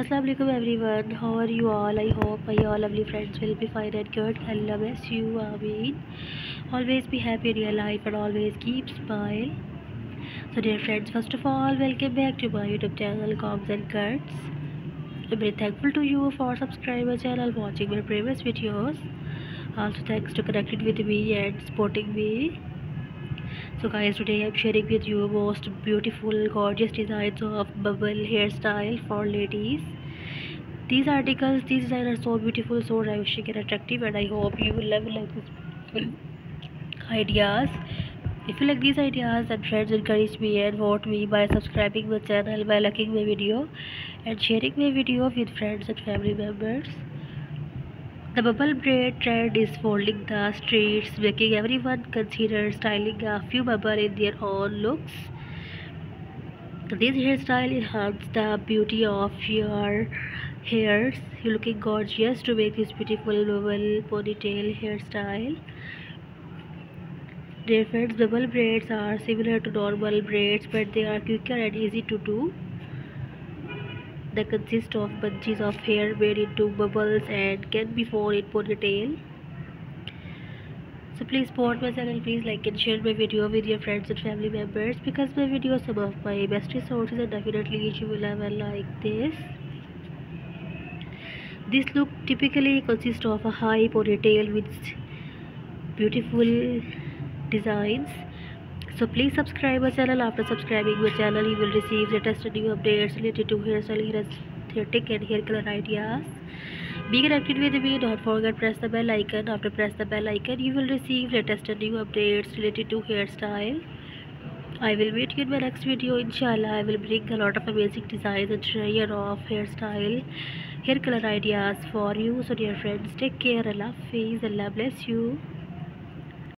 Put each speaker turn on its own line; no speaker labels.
Assalamualaikum everyone. How are you all? I hope my all lovely friends will be fine and good. Allah bless you. Ameen. Always be happy in your life and always keep smile. So dear friends, first of all, welcome back to my YouTube channel Combs and Cuts. I'm very thankful to you for subscribing channel, watching my previous videos. Also thanks to connecting with me and supporting me. So guys, today I'm sharing with you most beautiful, gorgeous designs of bubble hairstyle for ladies. These articles, these designs are so beautiful, so ravishing and attractive, and I hope you will love like these beautiful ideas. If you like these ideas, then friends encourage me and vote me by subscribing my channel, by liking my video, and sharing my video with friends and family members. The bubble braid trend is folding the streets, making everyone consider styling a few bubble in their own looks. This hairstyle enhances the beauty of your hairs. You're looking gorgeous to make this beautiful bubble ponytail hairstyle. Dear friends, bubble braids are similar to normal braids, but they are quicker and easy to do. They consist of bunches of hair made into bubbles and can be worn in ponytail. So please support my channel, please like and share my video with your friends and family members because my video is some of my best resources and definitely you will ever like this. This look typically consists of a high ponytail with beautiful designs so please subscribe my channel. After subscribing my channel you will receive latest new updates related to hairstyle hair aesthetic and hair color ideas. Be connected with me. Don't forget press the bell icon. After press the bell icon you will receive latest new updates related to hairstyle I will meet you in my next video inshallah. I will bring a lot of amazing designs and share of hairstyle hair color ideas for you. So dear friends take care Allah Hafiz Allah bless you